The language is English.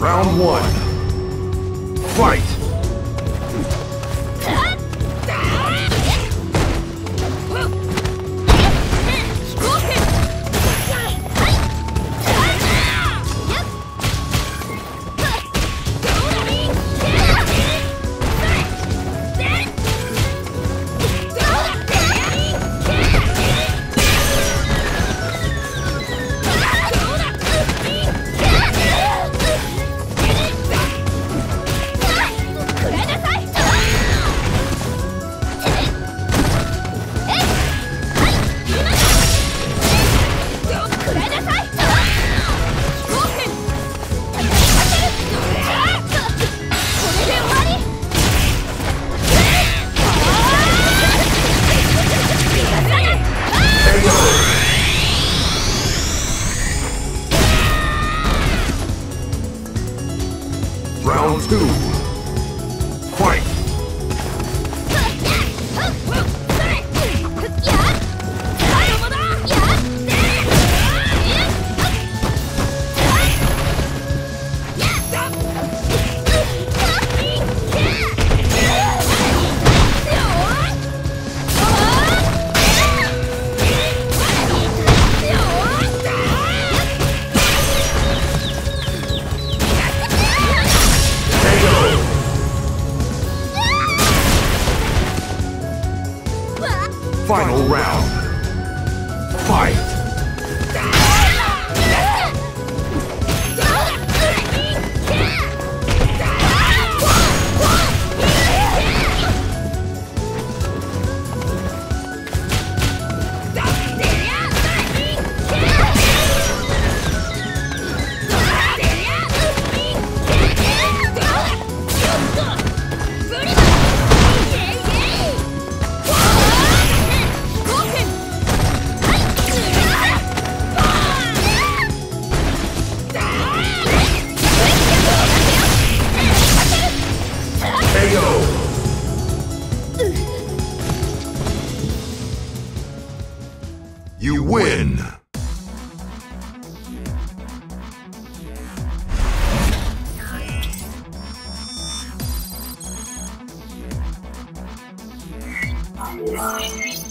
Round one. Fight! Round two. Final round. Fight! You win! Wow.